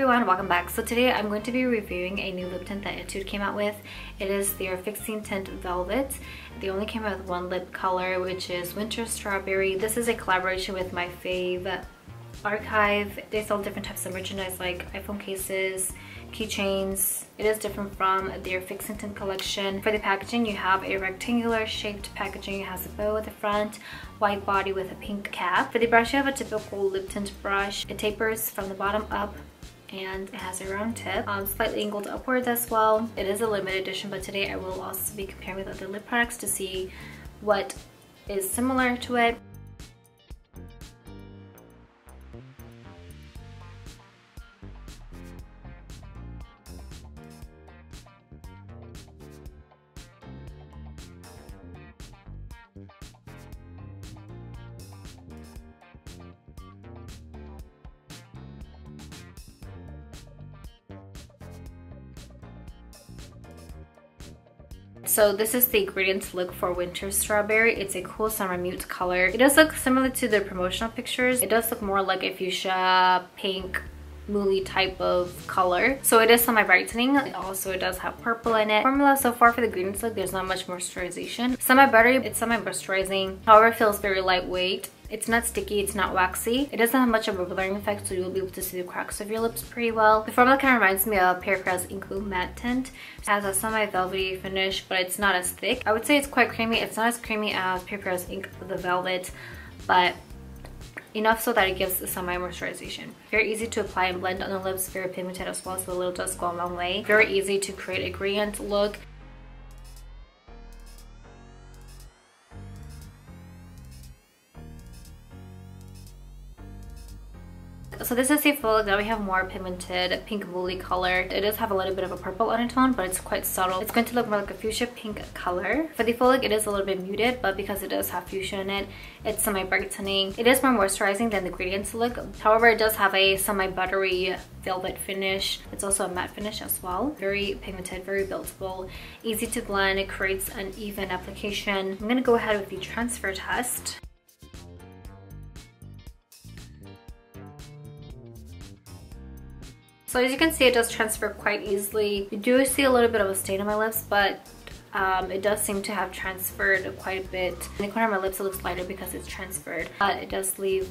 everyone, welcome back. So today I'm going to be reviewing a new lip tint that Etude came out with. It is their Fixing Tint Velvet. They only came out with one lip color which is Winter Strawberry. This is a collaboration with my fave Archive. They sell different types of merchandise like iPhone cases, keychains. It is different from their Fixing Tint collection. For the packaging, you have a rectangular shaped packaging. It has a bow at the front, white body with a pink cap. For the brush, you have a typical lip tint brush. It tapers from the bottom up and it has a round tip, um, slightly angled upwards as well. It is a limited edition, but today I will also be comparing with other lip products to see what is similar to it. So this is the gradients look for winter strawberry. It's a cool summer mute color. It does look similar to the promotional pictures. It does look more like a fuchsia pink moody type of color. So it is semi-brightening. Also, it does have purple in it. Formula so far for the green look, there's not much moisturization. Semi-buttery, it's semi-moisturizing. However, feels very lightweight. It's not sticky, it's not waxy. It doesn't have much of a blurring effect, so you'll be able to see the cracks of your lips pretty well. The formula kind of reminds me of Peripera's Ink Mood Matte Tint. It has a semi-velvety finish, but it's not as thick. I would say it's quite creamy. It's not as creamy as Peripera's Ink the Velvet, but enough so that it gives some moisturization. Very easy to apply and blend on the lips, very pigmented as well, so the little does go a long way. Very easy to create a gradient look. So this is the full. Now we have more pigmented pink woolly color. It does have a little bit of a purple undertone, but it's quite subtle. It's going to look more like a fuchsia pink color. For the full it is a little bit muted, but because it does have fuchsia in it, it's semi-brightening. It is more moisturizing than the Gradients look. However, it does have a semi-buttery velvet finish. It's also a matte finish as well. Very pigmented, very buildable, easy to blend. It creates an even application. I'm gonna go ahead with the transfer test. So as you can see, it does transfer quite easily. You do see a little bit of a stain on my lips, but um, it does seem to have transferred quite a bit. In the corner of my lips, it looks lighter because it's transferred, but it does leave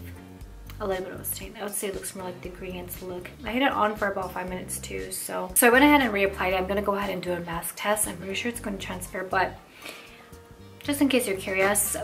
a little bit of a stain. I would say it looks more like the gradients look. I had it on for about five minutes too, so. So I went ahead and reapplied it. I'm gonna go ahead and do a mask test. I'm pretty sure it's gonna transfer, but just in case you're curious,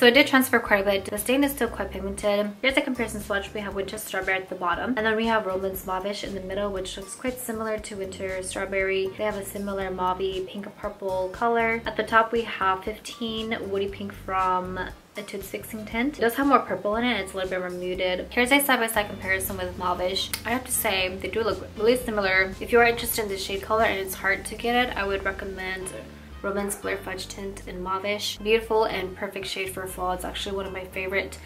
So it did transfer quite a bit. The stain is still quite pigmented. Here's a comparison swatch. We have Winter Strawberry at the bottom. And then we have Romand's Mauvish in the middle, which looks quite similar to Winter Strawberry. They have a similar mauvey pink purple color. At the top we have 15 Woody Pink from a Etude's Fixing Tint. It does have more purple in it. It's a little bit more muted. Here's a side-by-side -side comparison with Mauvish. I have to say, they do look really similar. If you are interested in the shade color and it's hard to get it, I would recommend Romand's Blur Fudge Tint in Mauvish. Beautiful and perfect shade for fall. It's actually one of my favorite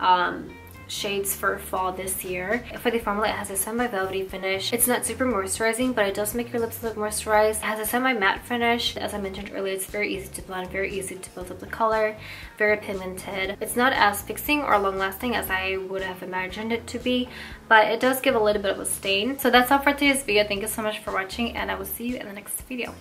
um, shades for fall this year. For the formula, it has a semi-velvety finish. It's not super moisturizing, but it does make your lips look moisturized. It has a semi-matte finish. As I mentioned earlier, it's very easy to blend, very easy to build up the color, very pigmented. It's not as fixing or long-lasting as I would have imagined it to be, but it does give a little bit of a stain. So that's all for today's video. Thank you so much for watching, and I will see you in the next video.